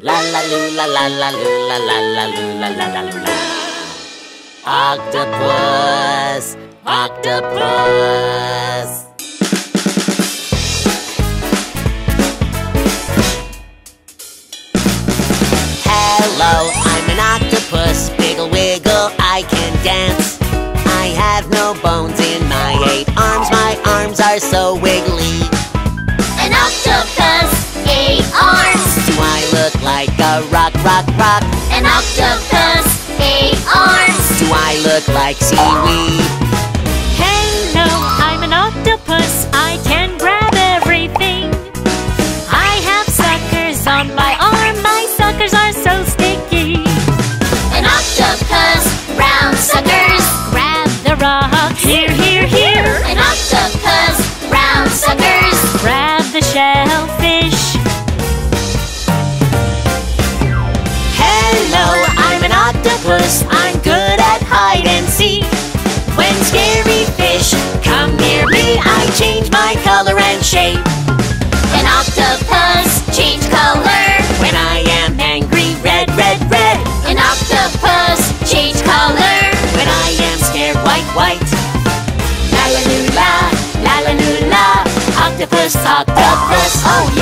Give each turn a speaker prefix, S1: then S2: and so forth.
S1: La la la la la la la la la la la la. Octopus, octopus. Hello, I'm an octopus. Wiggle, wiggle, I can dance. I have no bones in my eight arms. My arms are so wiggly. Rock, rock?
S2: An octopus, eight arms.
S1: Do I look like seaweed?
S3: Hello, I'm an octopus. I can grab everything. I have suckers on my arm. My suckers are so sticky.
S2: An octopus, round suckers.
S3: Grab the rock. Here, here, here.
S2: An octopus, round suckers.
S3: Grab the shellfish.
S1: Octopus. I'm good at hide and seek. When scary fish come near me, I change my color and shape.
S2: An octopus, change color.
S1: When I am angry, red, red, red.
S2: An octopus, change color.
S1: When I am scared, white, white. La la loo la, la la loo la. Octopus, octopus, oh!